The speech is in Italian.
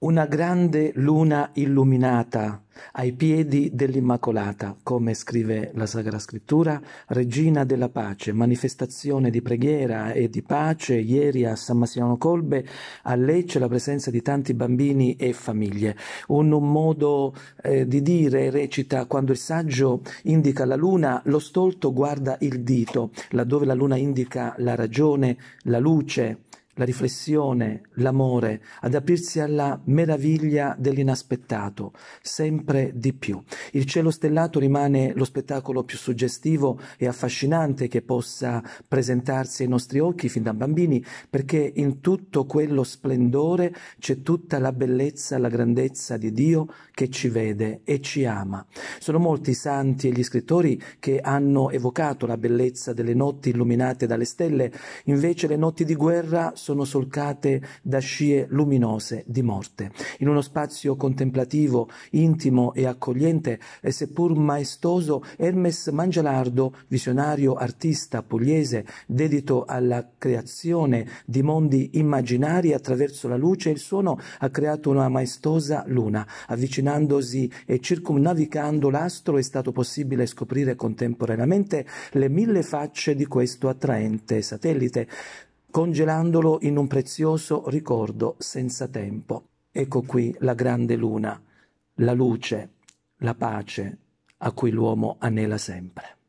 una grande luna illuminata ai piedi dell'Immacolata, come scrive la Sacra Scrittura, regina della pace, manifestazione di preghiera e di pace. Ieri a San Massimo Colbe a Lecce la presenza di tanti bambini e famiglie. Un, un modo eh, di dire recita quando il saggio indica la luna, lo stolto guarda il dito, laddove la luna indica la ragione, la luce, la riflessione, l'amore, ad aprirsi alla meraviglia dell'inaspettato, sempre di più. Il cielo stellato rimane lo spettacolo più suggestivo e affascinante che possa presentarsi ai nostri occhi fin da bambini, perché in tutto quello splendore c'è tutta la bellezza, la grandezza di Dio che ci vede e ci ama. Sono molti i santi e gli scrittori che hanno evocato la bellezza delle notti illuminate dalle stelle, invece le notti di guerra sono sono solcate da scie luminose di morte. In uno spazio contemplativo, intimo e accogliente, e seppur maestoso, Hermes Mangialardo, visionario artista pugliese, dedito alla creazione di mondi immaginari attraverso la luce e il suono, ha creato una maestosa luna. Avvicinandosi e circumnavicando l'astro è stato possibile scoprire contemporaneamente le mille facce di questo attraente satellite congelandolo in un prezioso ricordo senza tempo. Ecco qui la grande luna, la luce, la pace a cui l'uomo anela sempre.